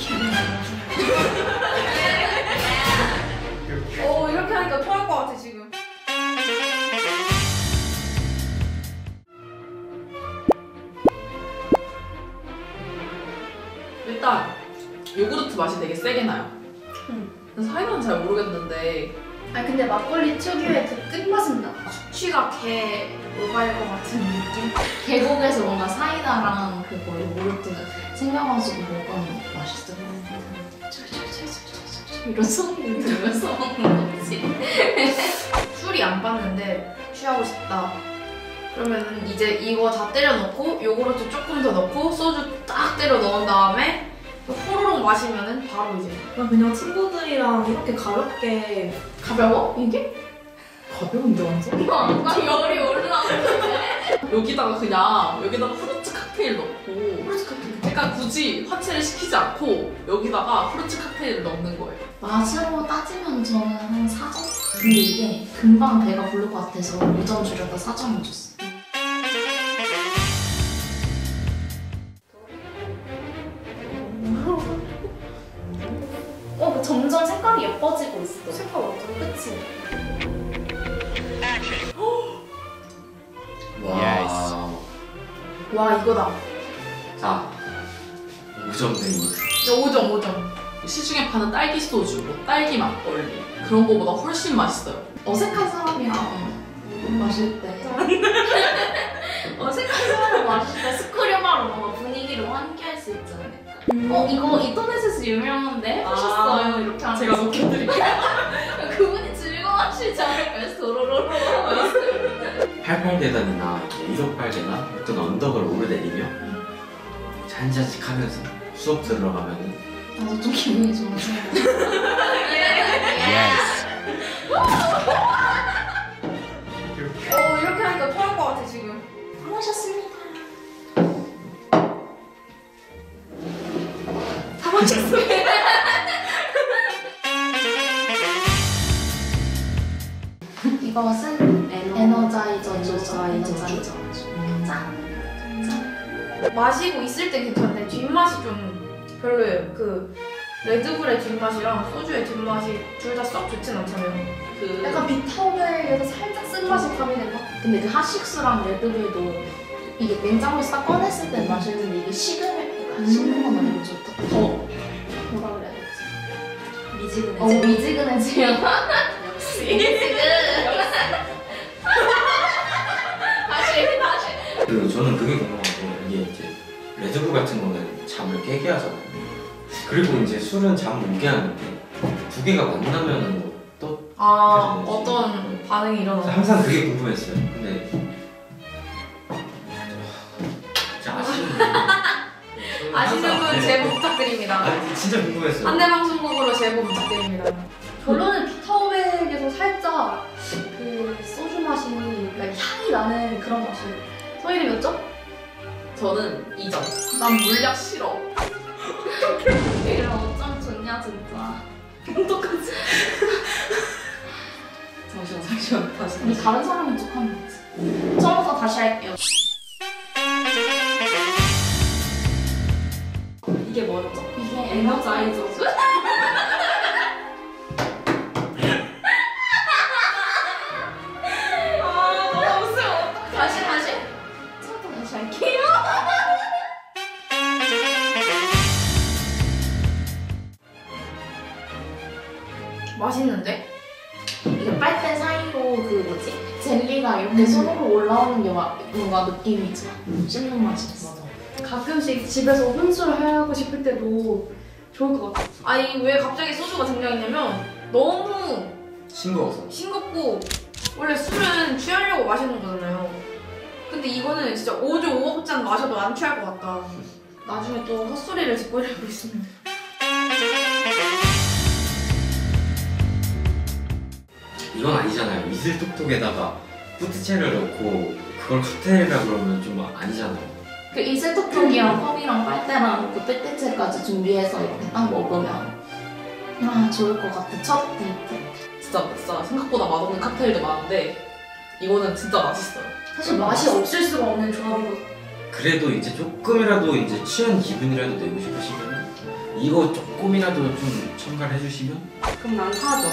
기분이 어 이렇게 하니까 토할 것 같아 지금. 일단 요구르트 맛이 되게 세게 나요. 음. 사이다는 잘 모르겠는데 아 근데 막걸리 특유의 그 끝맛은 나. 숙취가 개 오갈 것 같은 느낌. 계곡에서 뭔가 사이다랑 그거 요구르트 생겨가지고 먹으면 맛있어. 이런 소리를 들으면서 먹는 거지. 술이 안 봤는데 취하고 싶다. 그러면은 이제 이거 다 때려 넣고 요구르트 조금 더 넣고 소주 딱 때려 넣은 다음에 호로록 마시면은 바로 이제 난 그냥 친구들이랑 이렇게 가볍게 가벼워 이게? 가벼운데 완전? 뭔가 열이 올라오는데. 여기다가 그냥 여기다가 후르츠 칵테일 넣고 후르츠 칵테일. 그러니까 굳이 화채를 시키지 않고 여기다가 후르츠 칵테일을 넣는 거예요. 맛으로 따지면 저는 한 4점? 근데 이게 금방 배가 부를 것 같아서 5점 줄여다 4점을 줬어. 어, 색깔이 예뻐지고 있어. 색깔 어떤? 그치? 와. 와 이거다. 자, 5점 된 거. 진짜 5점 5점. 시중에 파는 딸기 소주, 뭐 딸기 막걸리 그런 거보다 훨씬 맛있어요. 어색한 사람이랑 마실 때 어색한 마실 때 스크류마로 뭔가 분위기를 환기할 수 있잖아요. 어 이거 인터넷에서 유명한데 해보셨어요? 아, 이렇게 제가 넣겨드릴게요. 그분이 즐거워하시지 않을까요? 도로로로 88계단이나 158계단 어떤 언덕을 오르내리며 잔잔씩 하면서 수업 들어가면은 나도 좀 기분이 좋아서 이것은 에너자이저 에너자이저 짠. 마시고 있을 땐 괜찮은데 뒷맛이 좀 별로예요. 그 레드불의 뒷맛이랑 소주의 뒷맛이 둘 다 썩 좋진 않잖아요. 그 약간 비타오벨에서 살짝 쓴맛이 가미된 것? 근데 그 핫식스랑 레드불도 이게 냉장고에서 딱 꺼냈을 때 마시는데 이게 식으면 식는 건 아니고 좀더 뭐라 그래야 되지? 미지근해. 어 미지근해지요. 역시. 미지근. 다시 다시. 그리고 저는 그게 궁금하고 이게 이제 레드불 같은 거는 잠을 깨게 하잖아요. 그리고 이제 술은 잠 오게 하는데 두 개가 만나면은 뭐또아 어떤 반응이 일어나? 항상 그게 궁금했어요. 근데 아시는 분 네. 제보 부탁드립니다. 아니 진짜 궁금했어요. 한대 방송국으로 제보 부탁드립니다. 결론은 비타오벨에서 살짝 그 소주 맛이 그러니까 향이 나는 그런 맛이에요. 소율이 몇 점? 저는 2점. 난 물약 싫어. 이런 어쩜 좋냐 진짜. 어떡하지? 잠시만 잠시만 다시 다시. 다른 사람은 척하면 되지. 처음부터 다시 할게요. 에너자이저. 아 너무 웃겨. 다시 다시. 처음부터 다시 할게요. 맛있는데? 이게 빨대 사이로 그 뭐지 젤리가 이렇게 손으로 올라오는 게 막 뭔가 느낌이지. 씹는 맛이 있어. 가끔씩 집에서 혼술 하고 싶을 때도 좋을 것 같아. 아니 왜 갑자기 소주가 등장했냐면 너무 싱거워서. 싱겁고 원래 술은 취하려고 마시는 거잖아요. 근데 이거는 진짜 5조 5억 잔 마셔도 안 취할 것 같다. 나중에 또 헛소리를 짓고 이러고 있습니다. 이건 아니잖아요. 이슬톡톡에다가 푸트체를 넣고 그걸 칵테일이라 그러면 좀 아니잖아요. 그 이슬톡톡이랑 컵이랑 빨대랑 그 팩트체까지 준비해서 이렇게 딱 먹으면 아 좋을 것 같아 첫 데이트 진짜, 진짜 생각보다 맛없는 칵테일도 많은데 이거는 진짜 맛있어요. 사실 맛이 없을 수가 없는 조합이고. 그래도 이제 조금이라도 이제 취한 기분이라도 내고 싶으시면 이거 조금이라도 좀 첨가를 해주시면 그럼 난 사죠.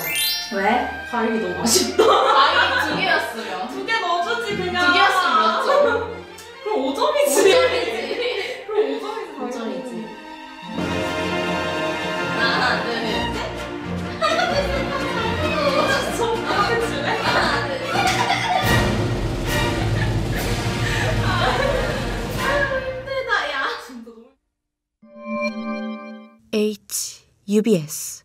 왜? 과일이 너무 맛있다. 과일 두 개였어요. 두 개 넣어주지 그냥. 두 개였... 그럼 5점이지. 5점이지. 그럼 5점이지. 5점이지. 하나, 둘, 셋. 하나, 둘, 셋. H, UBS